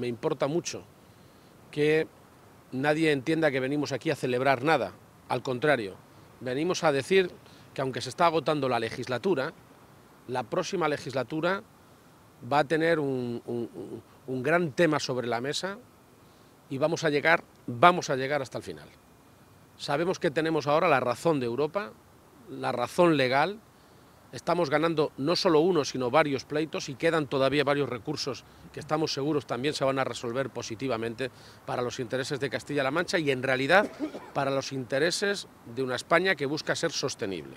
me importa mucho que nadie entienda que venimos aquí a celebrar nada. Al contrario, venimos a decir que aunque se está agotando la legislatura, la próxima legislatura va a tener un, gran tema sobre la mesa y vamos a llegar, vamos a llegar hasta el final. Sabemos que tenemos ahora la razón de Europa, la razón legal, estamos ganando no solo uno, sino varios pleitos y quedan todavía varios recursos que estamos seguros también se van a resolver positivamente para los intereses de Castilla-La Mancha y en realidad para los intereses de una España que busca ser sostenible.